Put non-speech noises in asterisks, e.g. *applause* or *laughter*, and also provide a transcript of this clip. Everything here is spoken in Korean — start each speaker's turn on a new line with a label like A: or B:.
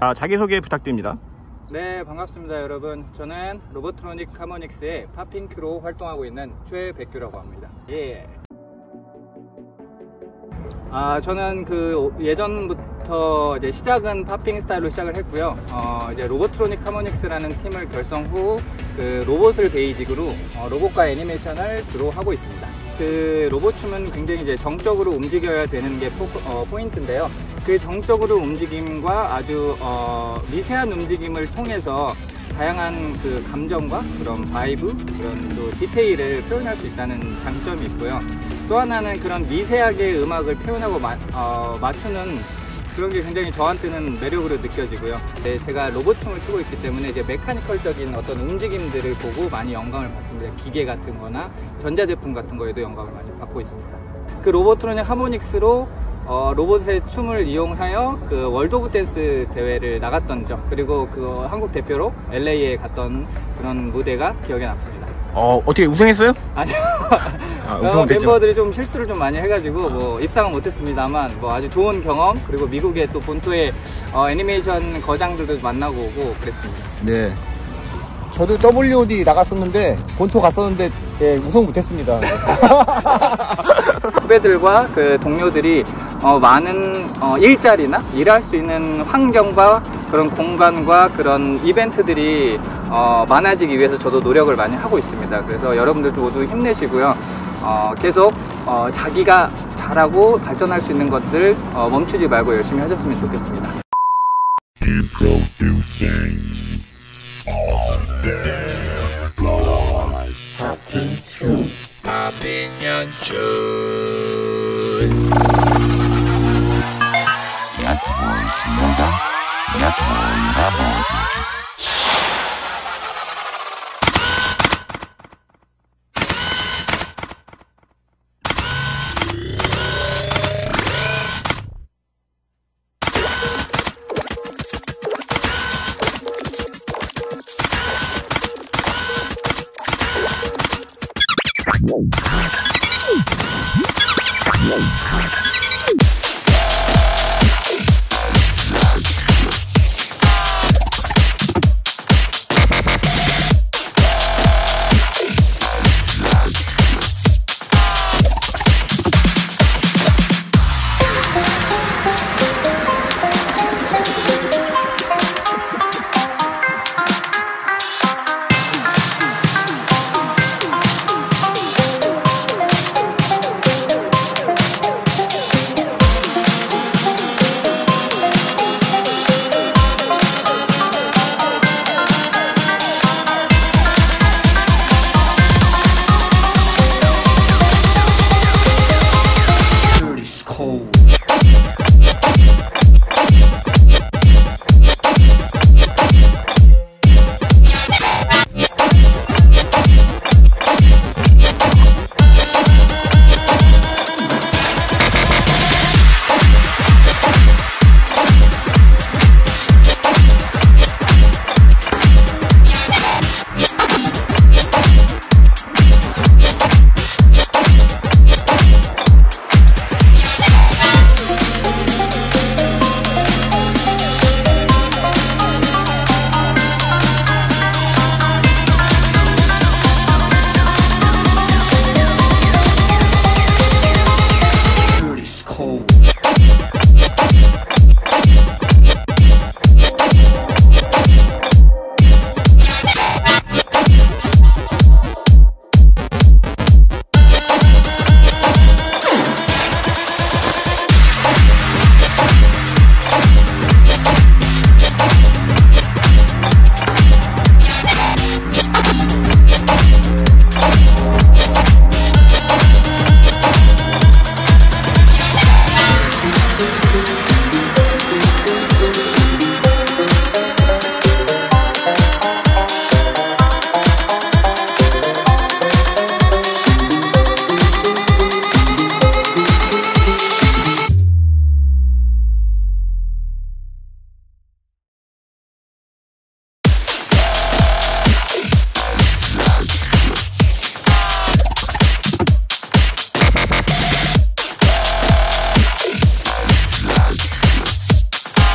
A: 아, 자기소개 부탁드립니다.
B: 네 반갑습니다 여러분 저는 로보트로닉 하모닉스의 파핑큐로 활동하고 있는 최백규라고 합니다 예. 아 저는 그 예전부터 이제 시작은 popping 스타일로 시작을 했고요 어, 이제 로보트로닉 하모닉스라는 팀을 결성 후 그 로봇을 basic으로 어, 로봇과 애니메이션을 주로 하고 있습니다 그 로봇 춤은 굉장히 이제 정적으로 움직여야 되는 게 포, 어, 포인트인데요. 그 정적으로 움직임과 아주 어, 미세한 움직임을 통해서 다양한 그 감정과 그런 vibe, 그런 또 디테일을 표현할 수 있다는 장점이 있고요. 또 하나는 그런 미세하게 음악을 표현하고 마, 어, 맞추는 그런 게 굉장히 저한테는 매력으로 느껴지고요. 네, 제가 로봇춤을 추고 있기 때문에 이제 mechanical적인 어떤 움직임들을 보고 많이 영감을 받습니다. 기계 같은 거나 전자제품 같은 거에도 영감을 많이 받고 있습니다. 그 로보트로닉 하모닉스로 어, 로봇의 춤을 이용하여 그 World of Dance 대회를 나갔던 적 그리고 그 한국 대표로 LA에 갔던 그런 무대가 기억에 남습니다.
A: 어, 어떻게 우승했어요?
B: 아니요.
A: 아,
B: 어,
A: 우승은 됐죠.
B: 멤버들이 좀 실수를 좀 많이 해가지고 뭐 입상은 못했습니다만 뭐 아주 좋은 경험 그리고 미국의 또 본토의 어, 애니메이션 거장들도 만나고 오고 그랬습니다.
C: 네. 저도 WOD 나갔었는데 본토 갔었는데 예, 우승 못했습니다. *laughs*
B: 후배들과 그 동료들이 어, 많은 어, 일자리나 일할 수 있는 환경과 그런 공간과 그런 이벤트들이 어, 많아지기 위해서 저도 노력을 많이 하고 있습니다. 그래서 여러분들도 모두 힘내시고요. 어, 계속 어, 자기가 잘하고 발전할 수 있는 것들 어, 멈추지 말고 열심히 하셨으면 좋겠습니다.
D: Popping 연출
E: Wow.